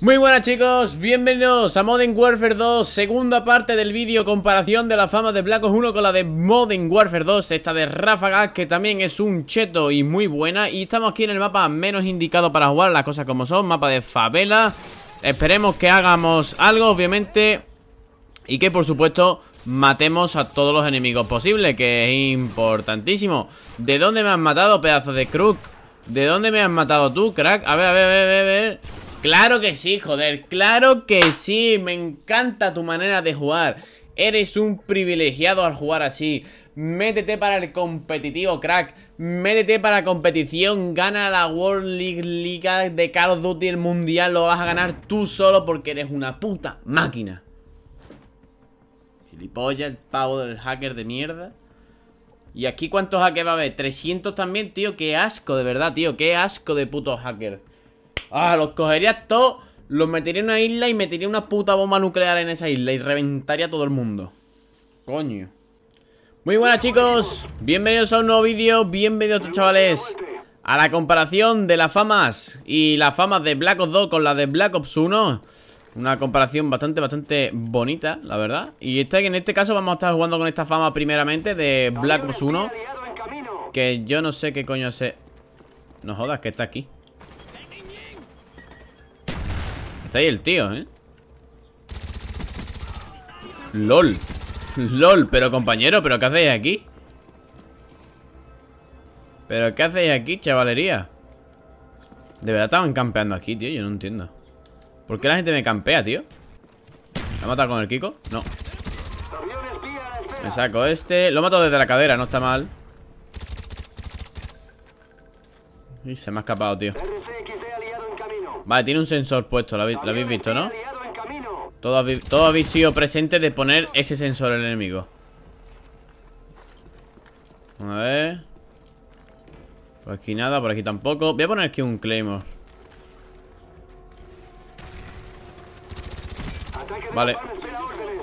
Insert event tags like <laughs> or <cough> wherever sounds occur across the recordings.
Muy buenas chicos, bienvenidos a Modern Warfare 2 Segunda parte del vídeo comparación de la fama de Black Ops 1 con la de Modern Warfare 2 Esta de Ráfaga, que también es un cheto y muy buena. Y estamos aquí en el mapa menos indicado para jugar, las cosas como son Mapa de favela. Esperemos que hagamos algo, obviamente. Y que por supuesto matemos a todos los enemigos posibles Que es importantísimo. ¿De dónde me has matado, pedazo de crook? ¿De dónde me has matado tú, crack? A ver, a ver, a ver, a ver Claro que sí, joder, claro que sí Me encanta tu manera de jugar. Eres un privilegiado al jugar así. Métete para el competitivo, crack. Métete para competición Gana la World League Liga de Call of Duty El Mundial lo vas a ganar tú solo Porque eres una puta máquina. Gilipollas, el pavo del hacker de mierda. ¿Y aquí cuántos hackers va a haber? 300 también, tío Qué asco, de verdad, tío Qué asco de putos hackers Ah, los cogería todos, los metería en una isla y metería una puta bomba nuclear en esa isla y reventaría a todo el mundo. Coño. Muy buenas chicos, bienvenidos a un nuevo vídeo, bienvenidos chavales a la comparación de las famas y las famas de Black Ops 2 con la de Black Ops 1. Una comparación bastante, bastante bonita, la verdad. Y este, en este caso vamos a estar jugando con esta fama primeramente de Black Ops 1. Que yo no sé qué coño sé. No jodas, que está aquí. Está ahí el tío, ¿eh? LOL <laughs> LOL, pero compañero, ¿pero qué hacéis aquí? ¿Pero qué hacéis aquí, chavalería? De verdad estaban campeando aquí, tío, yo no entiendo ¿Por qué la gente me campea, tío? ¿Me ha matado con el Kiko? No Me saco este Lo mato desde la cadera, no está mal Y se me ha escapado, tío Vale, tiene un sensor puesto, lo habéis, visto, ¿no? Todo habéis, sido presentes de poner ese sensor al enemigo. A ver. Por aquí nada, por aquí tampoco. Voy a poner aquí un Claymore. Vale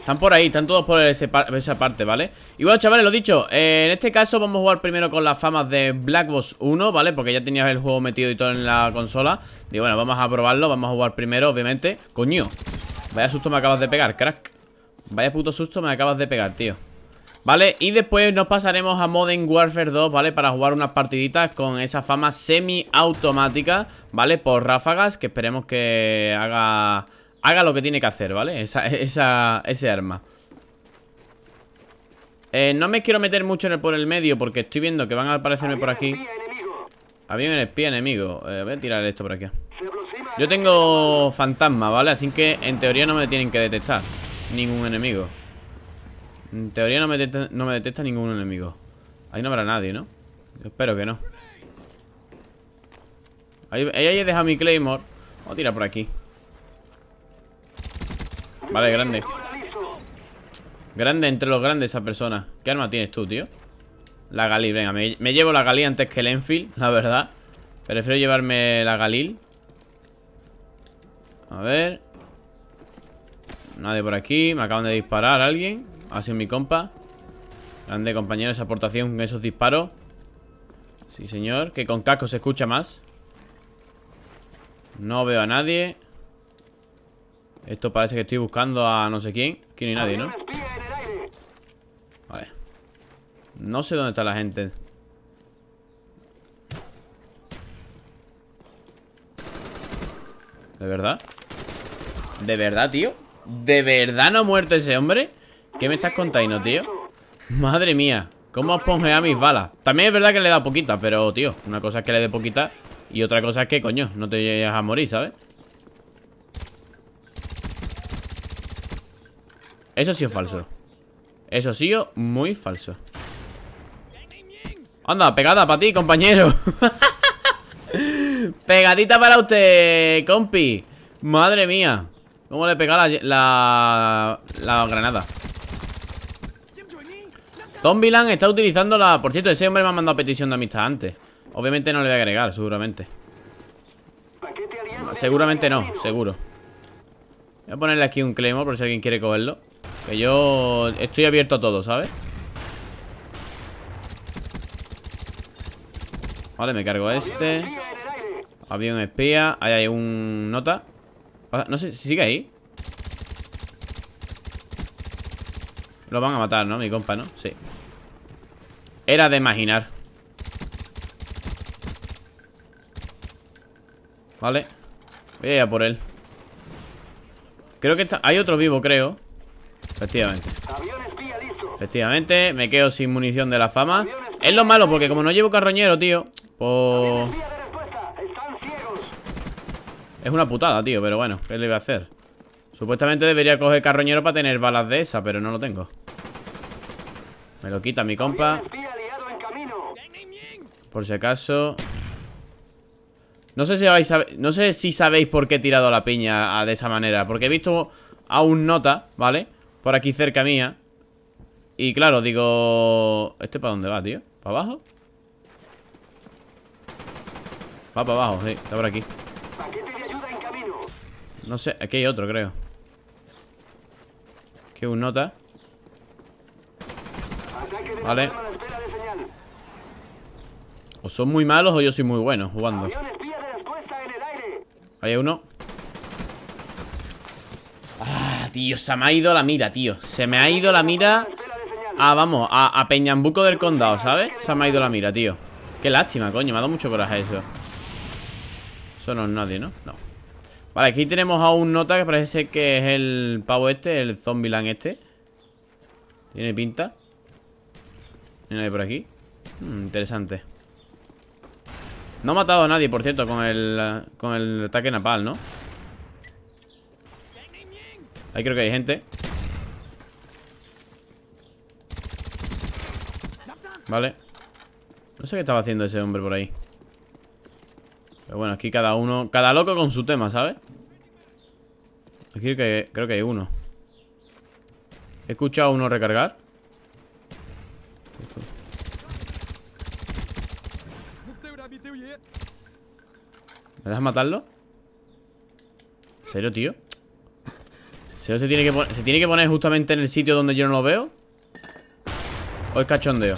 están por ahí, están todos por esa parte, ¿vale? Y bueno, chavales, lo dicho eh, En este caso vamos a jugar primero con las famas de Black Box 1, ¿vale? Porque ya tenías el juego metido y todo en la consola Y bueno, vamos a probarlo, vamos a jugar primero, obviamente Coño, vaya susto me acabas de pegar, crack Vaya puto susto me acabas de pegar, tío ¿Vale? Y después nos pasaremos a Modern Warfare 2, ¿vale? Para jugar unas partiditas con esa fama semi-automática, ¿vale? Por ráfagas, que esperemos que haga haga lo que tiene que hacer, ¿vale? Esa, ese arma. Eh, No me quiero meter mucho en el, por el medio Porque estoy viendo que van a aparecerme por aquí. Había un espía enemigo. Eh, Voy a tirar esto por aquí. Yo tengo fantasma, ¿vale? Así que en teoría no me tienen que detectar Ningún enemigo. En teoría no me, detecta, no me detecta ningún enemigo. Ahí no habrá nadie, ¿no? Yo espero que no. Ahí, ahí he dejado mi Claymore. Vamos a tirar por aquí Vale, grande. Grande entre los grandes esa persona. ¿Qué arma tienes tú, tío? La Galil, venga, me, llevo la Galil antes que el Enfield La verdad. Prefiero llevarme la Galil. A ver. Nadie por aquí Me acaban de disparar alguien. Ha sido mi compa. Grande compañero esa aportación con esos disparos. Sí, señor Que con casco se escucha más. No veo a nadie esto parece que estoy buscando a no sé quién Aquí no hay nadie, ¿no? Vale No sé dónde está la gente ¿De verdad? ¿De verdad, tío? ¿De verdad no ha muerto ese hombre? ¿Qué me estás contando, tío? Madre mía ¿Cómo a mis balas? También es verdad que le da poquita Pero, tío, una cosa es que le dé poquita Y otra cosa es que, coño, no te llegas a morir, ¿sabes? Eso sí es falso. Eso sí es muy falso. Anda, pegada para ti, compañero. <laughs> Pegadita para usted, compi. Madre mía. ¿Cómo le pega la, la, granada? Zombieland está utilizando la... Por cierto, ese hombre me ha mandado petición de amistad antes. Obviamente no le voy a agregar, seguramente. Seguramente no, seguro. Voy a ponerle aquí un Claymore por si alguien quiere cogerlo que yo estoy abierto a todo, ¿sabes? Vale, me cargo este. Había un espía. Ahí hay un nota. No sé si sigue ahí Lo van a matar, ¿no? Mi compa, ¿no? Sí. Era de imaginar. Vale. Voy a ir a por él. Creo que está... Hay otro vivo, creo Efectivamente. Efectivamente, me quedo sin munición de la fama. Es lo malo, porque como no llevo carroñero, tío Pues... Es una putada, tío, pero bueno ¿Qué le voy a hacer? Supuestamente debería coger carroñero para tener balas de esa Pero no lo tengo. Me lo quita mi compa. Por si acaso. No sé si sabéis, no sé si sabéis por qué he tirado la piña de esa manera Porque he visto a un nota, ¿vale? Por aquí cerca mía. Y claro, digo... ¿Este para dónde va, tío? ¿Para abajo? Va para abajo, sí, está por aquí. No sé, aquí hay otro, creo. Aquí un nota. Vale. O son muy malos o yo soy muy bueno jugando Ahí hay uno Ah, tío, se me ha ido la mira, tío Se me ha ido la mira Ah, vamos, a, Peñambuco del Condado, ¿sabes? Se me ha ido la mira, tío Qué lástima, coño, me ha dado mucho coraje eso Eso no es nadie, ¿no? No Vale, aquí tenemos a un nota que parece que es el pavo este El Zombieland este Tiene pinta ¿Hay nadie por aquí? Hmm, interesante No ha matado a nadie, por cierto, con el Con el ataque napal, ¿no? Ahí creo que hay gente Vale No sé qué estaba haciendo ese hombre por ahí Pero bueno, aquí cada uno Cada loco con su tema, ¿sabes? Aquí creo que, creo que hay uno He escuchado uno recargar ¿Me dejas matarlo? ¿En serio, tío? ¿Se tiene, que se tiene que poner justamente en el sitio donde yo no lo veo? ¿O es cachondeo?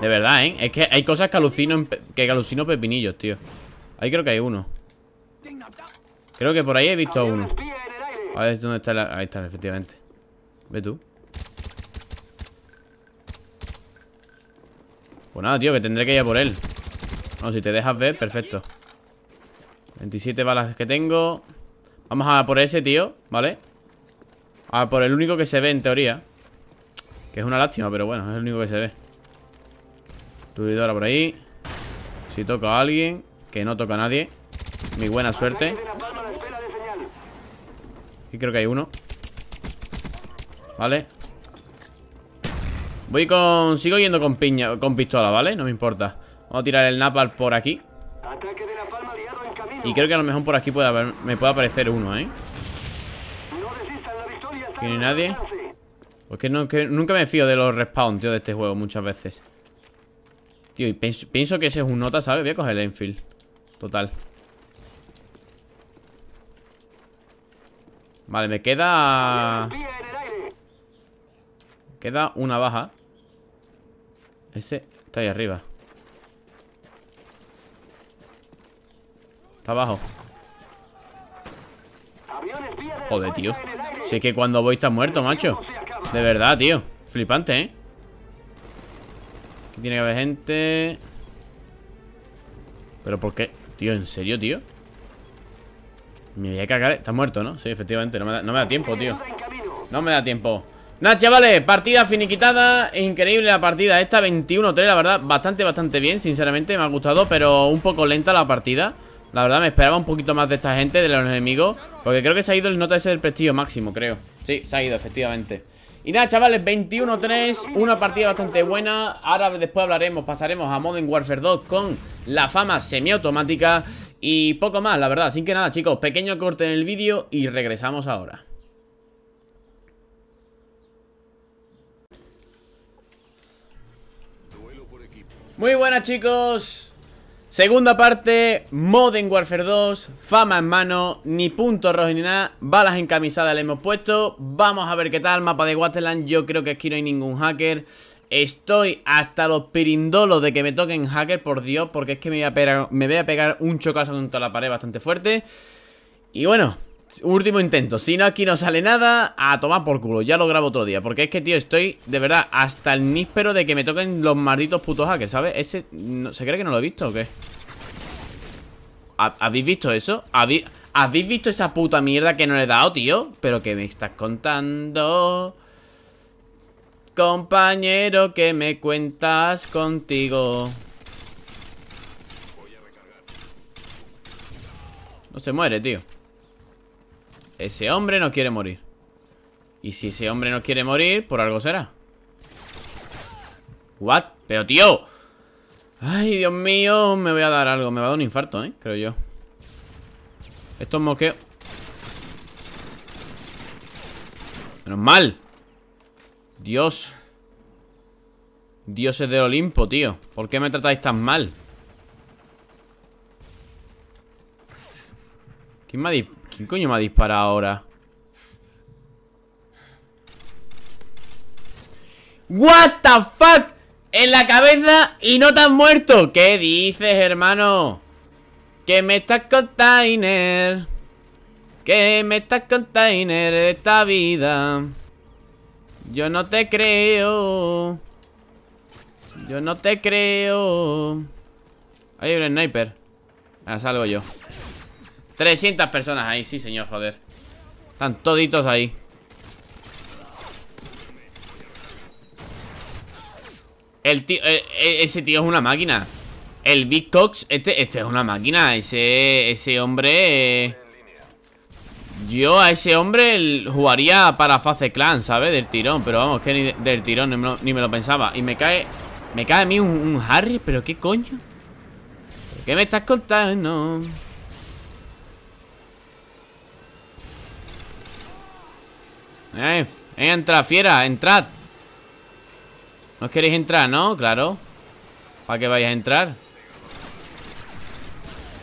De verdad, ¿eh? Es que hay cosas que alucino, que alucino pepinillos, tío. Ahí creo que hay uno. Creo que por ahí he visto a uno. A ver dónde está la... Ahí está, efectivamente. Ve tú. Pues nada, tío, que tendré que ir a por él. No, si te dejas ver, perfecto. 27 balas que tengo Vamos a por ese, tío, ¿vale? A por el único que se ve en teoría. Que es una lástima, pero bueno, es el único que se ve. Turidora por ahí. Si toca a alguien Que no toca a nadie. Mi buena suerte. Aquí creo que hay uno. Vale. Voy con... Sigo yendo con piña Con pistola, ¿vale? No me importa. Vamos a tirar el napal por aquí Y creo que a lo mejor por aquí puede haber, me puede aparecer uno, ¿eh? No hay nadie Porque no, que nunca me fío de los respawn, tío, de este juego Muchas veces. Tío, y pienso, que ese es un nota, ¿sabes? Voy a coger el Enfield. Total. Vale, me queda... Queda una baja. Ese está ahí arriba Está abajo. Joder, tío. es que cuando voy está muerto, macho. De verdad, tío. Flipante, ¿eh? Aquí tiene que haber gente. ¿Pero por qué? Tío, ¿en serio, tío? Me voy a cagar. Está muerto, ¿no? Sí, efectivamente. No me da, tiempo, tío. No me da tiempo. Nada, chavales Partida finiquitada. Increíble la partida Esta. 21-3, la verdad. Bastante, bastante bien Sinceramente, me ha gustado Pero un poco lenta la partida La verdad, me esperaba un poquito más de esta gente De los enemigos Porque creo que se ha ido el nota ese del prestigio máximo, creo. Sí, se ha ido, efectivamente. Y nada, chavales, 21-3 Una partida bastante buena. Ahora después hablaremos, pasaremos a Modern Warfare 2 Con la fama semiautomática Y poco más, la verdad. Así que nada, chicos, pequeño corte en el vídeo Y regresamos ahora. Muy buenas, chicos Segunda parte, Modern Warfare 2, fama en mano, ni punto rojo ni nada, balas encamisadas le hemos puesto, vamos a ver qué tal, mapa de Wasteland, yo creo que aquí no hay ningún hacker, estoy hasta los pirindolos de que me toquen hacker, por Dios, porque es que me voy a pegar, me voy a pegar un chocazo contra la pared bastante fuerte, Y bueno, último intento Si no aquí no sale nada, a tomar por culo Ya lo grabo otro día, porque es que, tío, estoy De verdad, hasta el níspero de que me toquen Los malditos putos hackers, ¿sabes? Ese, ¿se cree que no lo he visto o qué? ¿Habéis visto eso? ¿Habéis, ¿Habéis visto esa puta mierda que no le he dado, tío? ¿Pero qué me estás contando? Compañero, ¿qué me cuentas contigo? No se muere, tío Ese hombre no quiere morir. Y si ese hombre no quiere morir, por algo será. What? Pero tío. Ay, Dios mío Me voy a dar algo. Me va a dar un infarto, ¿eh? Creo yo. Esto es moqueo. Menos mal. Dios. Dioses del Olimpo, tío. ¿Por qué me tratáis tan mal? ¿Quién, me ha ¿Quién coño me ha disparado ahora? What the fuck En la cabeza y no te has muerto. ¿Qué dices, hermano? Que me estás container Que me estás container esta vida Yo no te creo. Yo no te creo. Hay un sniper. Ah, salgo yo 300 personas ahí, sí señor, joder Están toditos ahí El tío, eh, eh, ese tío es una máquina El Big Cox, este, este es una máquina Ese, ese hombre eh, Yo a ese hombre jugaría para fase clan, ¿sabes? Del tirón, pero vamos, que ni del tirón ni me, lo, pensaba Y me cae, me cae a mí un, Harry, pero ¿qué coño? ¿Qué me estás contando? Eh, entra, fiera, entrad ¿No queréis entrar, no? Claro ¿Para qué vais a entrar?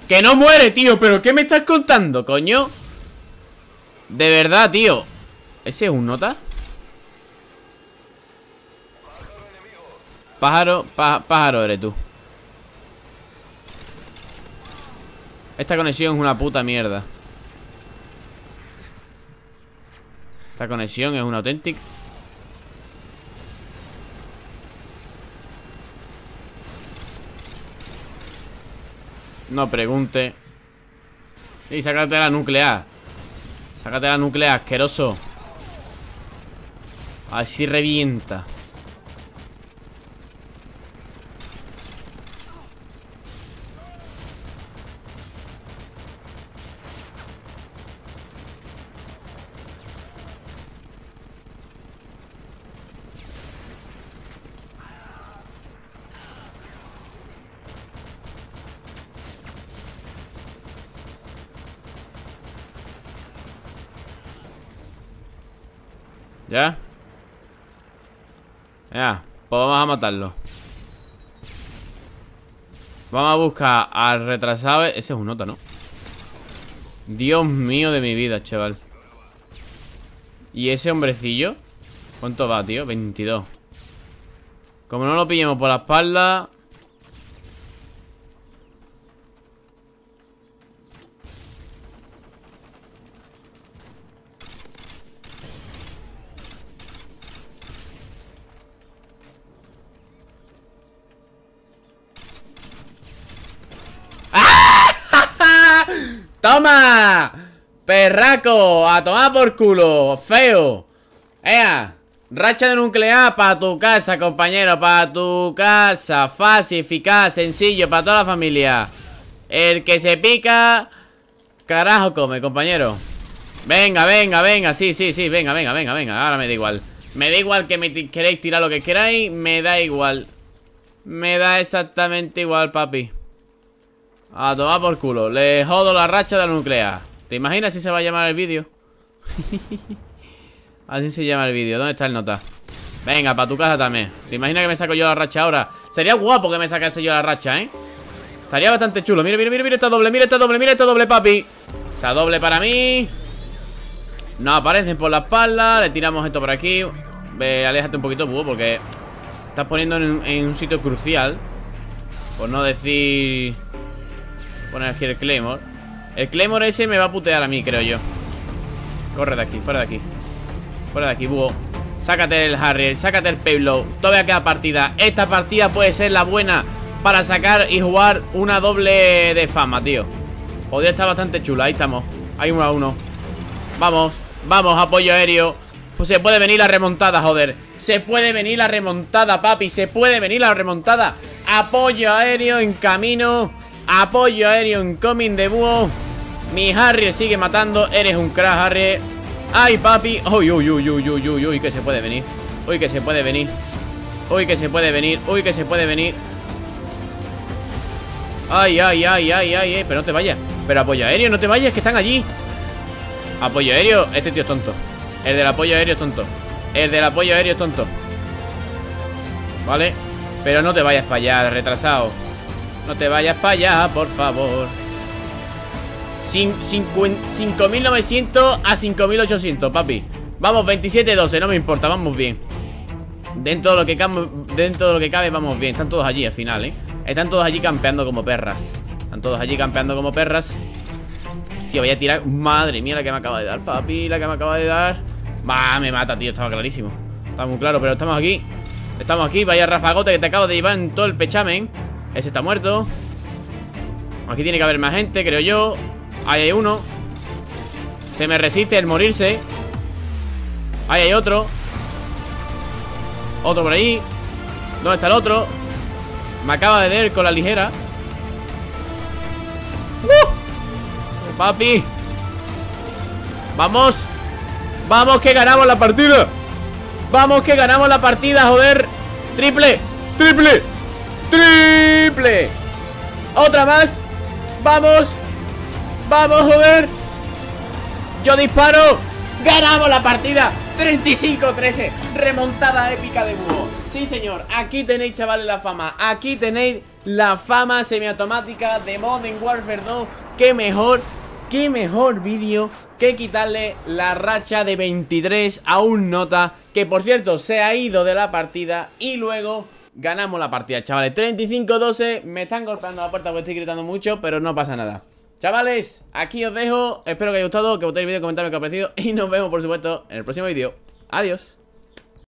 ¡Que no muere, tío! ¿Pero qué me estás contando, coño? De verdad, tío ¿Ese es un nota? Pájaro, pájaro eres tú Esta conexión es una puta mierda Esta conexión es una auténtica... No pregunte. Y sácate la nuclear. Sácate la nuclear, asqueroso. Así revienta. ¿Ya? Ya, pues vamos a matarlo Vamos a buscar al retrasado Ese es un nota, ¿no? Dios mío de mi vida, chaval ¿Y ese hombrecillo? ¿Cuánto va, tío? 22 Como no lo pillemos por la espalda ¡Toma! ¡Perraco! ¡A tomar por culo! ¡Feo! ¡Ea! Racha de nuclear para tu casa, compañero Para tu casa Fácil, eficaz, sencillo Para toda la familia El que se pica Carajo come, compañero Venga, venga, venga Sí, sí, sí Venga, venga, venga, venga Ahora me da igual Me da igual que me queréis tirar lo que queráis Me da igual Me da exactamente igual, papi a tomar por culo. Le jodo la racha de la nuclear. ¿Te imaginas si se va a llamar el vídeo? <laughs> Así se llama el vídeo. ¿Dónde está el nota? Venga, para tu casa también. ¿Te imaginas que me saco yo la racha ahora? Sería guapo que me sacase yo la racha, ¿eh? Estaría bastante chulo. Mira, mira, mira, mira esta doble, mira esta doble, mira esta doble, papi. Esa doble para mí. No aparecen por la espalda. Le tiramos esto por aquí. Ve, aléjate un poquito, búho, porque estás poniendo en un sitio crucial. Por no decir poner aquí el Claymore. El Claymore ese me va a putear a mí, creo yo. Corre de aquí, fuera de aquí. Fuera de aquí, búho. Sácate el Harry, sácate el Payload. Todavía queda partida. Esta partida puede ser la buena Para sacar y jugar una doble de fama, tío. Podría estar bastante chula, ahí estamos. Hay uno a uno. Vamos, vamos, apoyo aéreo. Pues se puede venir la remontada, joder. Se puede venir la remontada, papi. Se puede venir la remontada. Apoyo aéreo en camino Apoyo aéreo en coming de búho. Mi Harry sigue matando. Eres un crack, Harry Ay, papi. Uy, uy, uy, uy, uy, uy, uy, que se puede venir. Uy, que se puede venir. Uy, que se puede venir. Uy, que se puede venir. Ay, ay, ay, ay, ay, ay Pero no te vayas. Pero apoyo aéreo, no te vayas, que están allí. Apoyo aéreo Este tío es tonto. El del apoyo aéreo es tonto. El del apoyo aéreo es tonto. Vale. Pero no te vayas para allá, retrasado No te vayas para allá, por favor. 5.900 a 5.800, papi. Vamos, 27-12, no me importa, vamos bien. Dentro de, lo que cabe, dentro de lo que cabe vamos bien. Están todos allí al final, ¿eh? Están todos allí campeando como perras. Están todos allí campeando como perras. Tío, voy a tirar Madre mía, la que me acaba de dar, papi La que me acaba de dar. Va, me mata, tío, estaba clarísimo. Está muy claro, pero estamos aquí. Estamos aquí, vaya rafagote que te acabo de llevar en todo el pechamen Ese está muerto. Aquí tiene que haber más gente, creo yo. Ahí hay uno. Se me resiste el morirse. Ahí hay otro. Otro por ahí. ¿Dónde está el otro? Me acaba de ver con la ligera. ¡Uh! Papi. Vamos. Vamos que ganamos la partida. Vamos que ganamos la partida, joder. Triple. Triple Triple. Otra más. Vamos. Vamos, joder Yo disparo. Ganamos la partida. 35-13 Remontada épica de búho Sí, señor. Aquí tenéis, chavales, la fama. Aquí tenéis la fama semiautomática de Modern Warfare 2 Qué mejor Qué mejor vídeo que quitarle la racha de 23 a un nota Que por cierto se ha ido de la partida Y luego ganamos la partida, chavales. 35-12 Me están golpeando la puerta porque estoy gritando mucho Pero no pasa nada. Chavales, aquí os dejo. Espero que haya gustado, que os el vídeo, comentar lo que ha parecido Y nos vemos, por supuesto, en el próximo vídeo. Adiós